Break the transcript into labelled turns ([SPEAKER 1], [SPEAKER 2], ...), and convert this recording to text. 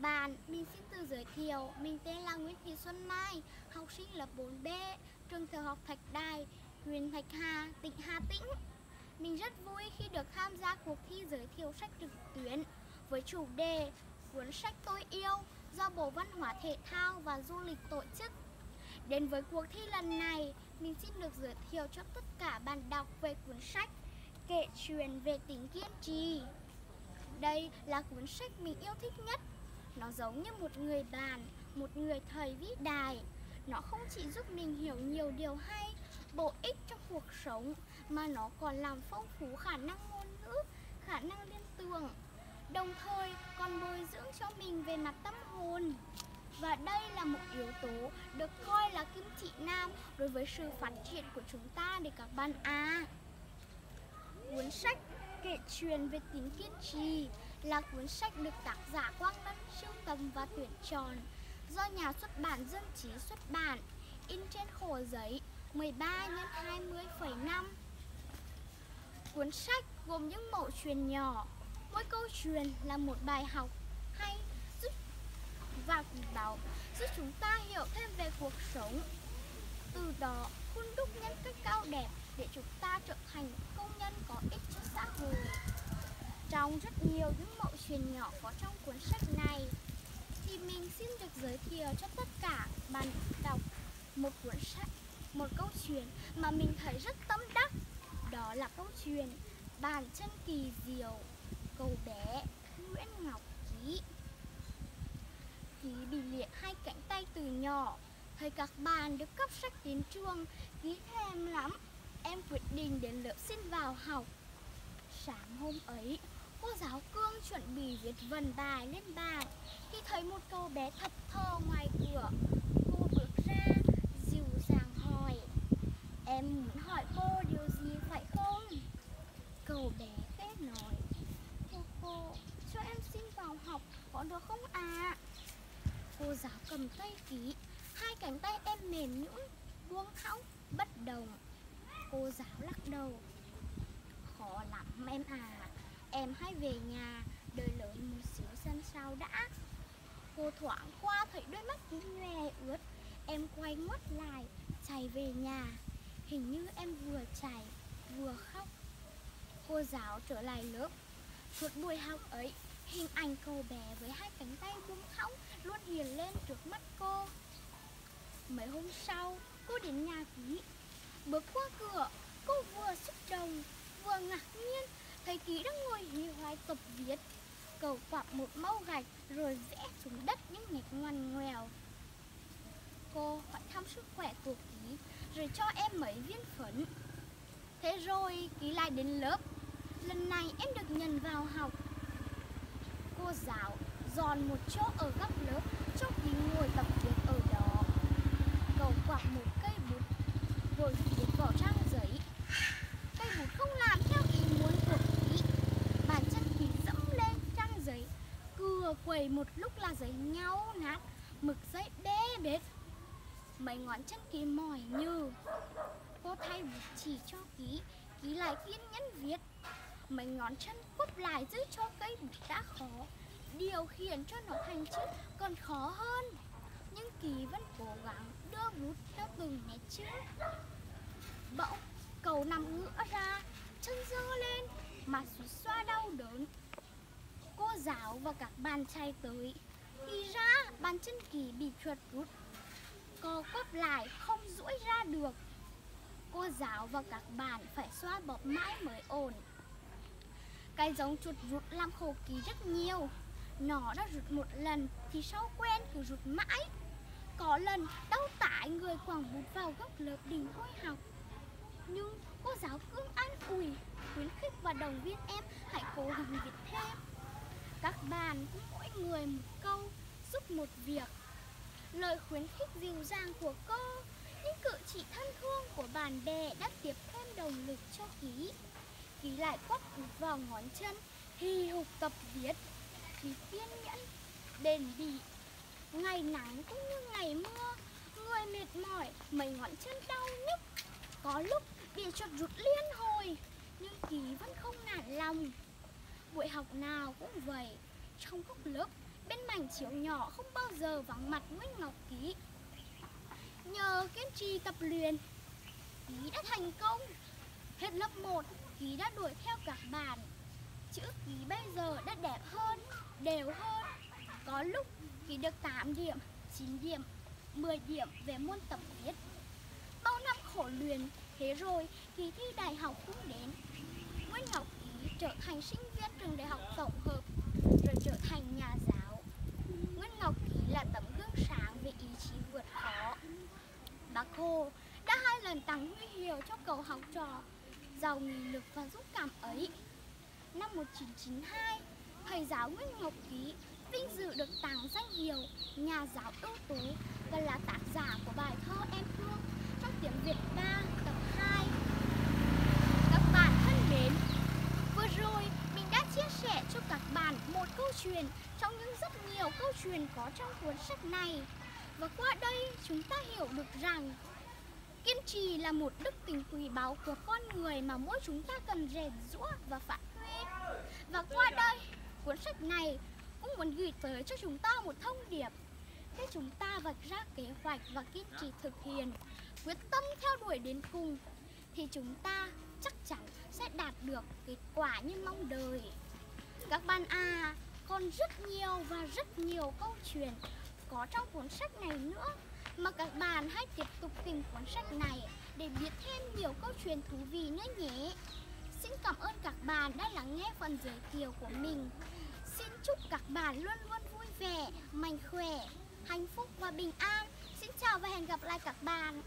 [SPEAKER 1] bạn, mình xin tự giới thiệu, mình tên là Nguyễn Thị Xuân Mai, học sinh lớp 4B, trường tiểu học Thạch Đài, huyện Thạch Hà, tỉnh Hà Tĩnh. Mình rất vui khi được tham gia cuộc thi giới thiệu sách trực tuyến với chủ đề Cuốn sách tôi yêu do Bộ Văn hóa Thể thao và Du lịch tổ chức. Đến với cuộc thi lần này, mình xin được giới thiệu cho tất cả bạn đọc về cuốn sách Kể chuyện về tính kiên trì. Đây là cuốn sách mình yêu thích nhất. Nó giống như một người bạn, một người thầy vĩ đại. Nó không chỉ giúp mình hiểu nhiều điều hay, bổ ích trong cuộc sống, mà nó còn làm phong phú khả năng ngôn ngữ, khả năng liên tưởng. Đồng thời còn bồi dưỡng cho mình về mặt tâm hồn. Và đây là một yếu tố được coi là kim chỉ nam đối với sự phát triển của chúng ta để các bạn à. Cuốn sách kể chuyện về tính kiên trì là cuốn sách được tác giả Quang Lân sưu tầm và tuyển chọn. Do nhà xuất bản Dân Trí xuất bản in trên khổ giấy 13 x 20,5 Cuốn sách gồm những mẫu chuyện nhỏ Mỗi câu chuyện là một bài học hay giúp và quý báu giúp chúng ta hiểu thêm về cuộc sống. Từ đó hun đúc nhân cách cao đẹp để chúng ta trở thành công nhân có ích cho xã hội. Trong rất nhiều những mẫu chuyện nhỏ có trong cuốn sách này, thì mình xin được giới thiệu cho tất cả bạn đọc một cuốn sách, một câu chuyện mà mình thấy rất tâm đắc. Đó là câu chuyện bàn chân kỳ diệu, cậu bé nguyễn ngọc ký. Ký bị liệt hai cánh tay từ nhỏ, thấy các bạn được cấp sách đến trường ký thèm lắm em quyết định đến lớp xin vào học. Sáng hôm ấy, cô giáo cương chuẩn bị viết vần bài lên bảng khi thấy một cậu bé thật thơ ngoài cửa. Cô bước ra, dịu dàng hỏi, em muốn hỏi cô điều gì phải không? Cậu bé khẽ nói, cô cô, cho em xin vào học, có được không à cô giáo cầm tay ký, hai cánh tay em mềm nhũn buông thõng bất động cô giáo lắc đầu. Khó lắm em à em hãy về nhà, đợi lớn một xíu xem sao đã. Cô thoáng qua thấy đôi mắt kính nhòe ướt. Em quay ngoắt lại, chạy về nhà. Hình như em vừa chạy, vừa khóc. Cô giáo trở lại lớp. Suốt buổi học ấy, hình ảnh cậu bé với hai cánh tay buông thõng luôn hiện lên trước mắt cô. Mấy hôm sau, cô đến nhà quý bước qua cửa, cô vừa xúc chồng, vừa ngạc nhiên, thấy ký đang ngồi hì hoài tập viết. Cầu quặp một mâu gạch rồi vẽ xuống đất những nghịch ngoằn ngoèo. Cô hỏi thăm sức khỏe của ký rồi cho em mấy viên phấn. Thế rồi ký lại đến lớp. Lần này em được nhận vào học. Cô giáo dọn một chỗ ở góc lớp cho ký ngồi tập viết ở đó. Cầu quặp một rồi thì rồi vỏ trang giấy cây bút không làm theo ý muốn của ký bàn chân thì dẫm lên trang giấy cưa quầy một lúc là giấy nhau nát, mực giấy bê bết mấy ngón chân kỳ mỏi như cô thay bút chỉ cho ký ký lại kiên nhẫn viết mấy ngón chân quắp lại giữ cho cây bút đã khó, điều khiển cho nó thành chữ còn khó hơn. Nhưng ký vẫn cố gắng đưa bút theo từng nét chữ. Bỗng cầu nằm ngửa ra, chân dơ lên mặt suýt xoa đau đớn. Cô giáo và các bạn trai tới thì ra bàn chân kỳ bị chuột rút. Co quắp lại không duỗi ra được. Cô giáo và các bạn phải xoa bóp mãi mới ổn. Cái giống chuột rút làm khổ kỳ rất nhiều. Nó đã rụt một lần thì sau quen cứ rụt mãi có lần đau tải người quẳng bút vào góc lớp đình thôi học. Nhưng cô giáo cương an ủi, khuyến khích và động viên em hãy cố gắng viết thêm. Các bạn cũng mỗi người một câu, giúp một việc. Lời khuyến khích dịu dàng của cô những cử chỉ thân thương của bạn bè đã tiếp thêm động lực cho ký. Ký lại quắp vào ngón chân, hì hục tập viết. Ký kiên nhẫn, bền bỉ ngày nắng cũng như ngày mưa người mệt mỏi mấy ngón chân đau nhức có lúc bị chuột rút liên hồi nhưng ký vẫn không nản lòng buổi học nào cũng vậy trong góc lớp bên mảnh chiếu nhỏ không bao giờ vắng mặt Nguyễn Ngọc Ký. Nhờ kiên trì tập luyện, Ký đã thành công. Hết lớp 1, Ký đã đuổi theo cả bạn. Chữ Ký bây giờ đã đẹp hơn, đều hơn. Có lúc Ký được 8 điểm, 9 điểm, 10 điểm về môn tập viết. Bao năm khổ luyện, thế rồi kỳ thi đại học cũng đến. Nguyễn Ngọc Ý trở thành sinh viên trường đại học tổng hợp, rồi trở thành nhà giáo. Nguyễn Ngọc Ý là tấm gương sáng về ý chí vượt khó. Bác Hồ đã hai lần tặng huy hiệu cho cậu học trò giàu nghị lực và dũng cảm ấy. Năm 1992, thầy giáo Nguyễn Ngọc Ký vinh dự được tặng danh hiệu nhà giáo ưu tú và là tác giả của bài thơ Em Thương trong tiếng Việt 3 tập 2. Các bạn thân mến, vừa rồi mình đã chia sẻ cho các bạn một câu chuyện trong những rất nhiều câu chuyện có trong cuốn sách này. Và qua đây chúng ta hiểu được rằng Kiên trì là một đức tính quý báu của con người mà mỗi chúng ta cần rèn giũa và phát huy. Và qua đây, cuốn sách này cũng muốn gửi tới cho chúng ta một thông điệp. Khi chúng ta vạch ra kế hoạch và kiên trì thực hiện, quyết tâm theo đuổi đến cùng, thì chúng ta chắc chắn sẽ đạt được kết quả như mong đợi. Các bạn à, còn rất nhiều và rất nhiều câu chuyện có trong cuốn sách này nữa mà các bạn hãy tiếp tục tìm cuốn sách này để biết thêm nhiều câu chuyện thú vị nữa nhé. Xin cảm ơn các bạn đã lắng nghe phần giới thiệu của mình. Xin chúc các bạn luôn luôn vui vẻ, mạnh khỏe, hạnh phúc và bình an. Xin chào và hẹn gặp lại các bạn.